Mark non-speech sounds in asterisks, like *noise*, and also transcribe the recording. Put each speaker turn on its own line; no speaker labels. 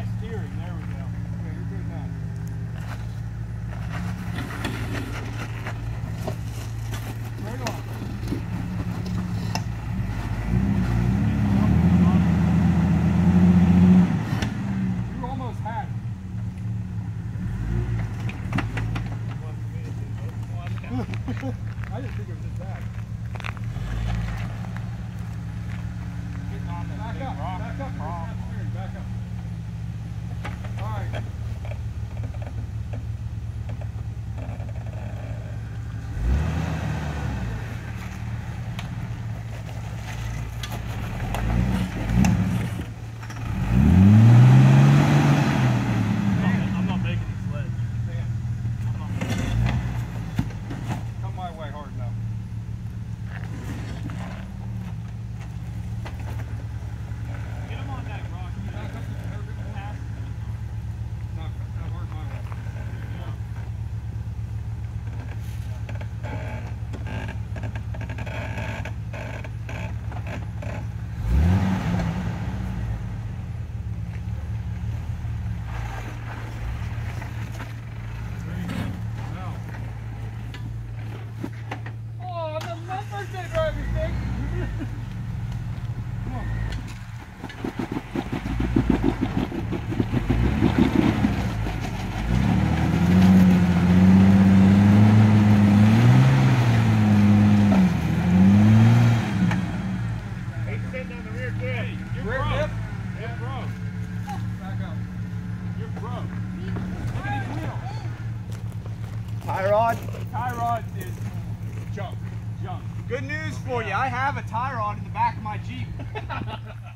my steering. There we go. Yeah,
you're good now. *laughs*
Back up.
Rock.
Back up.
tie rod?
Tyrod is junk. Junk.
Good news for you. I have a tie rod in the back of my Jeep. *laughs*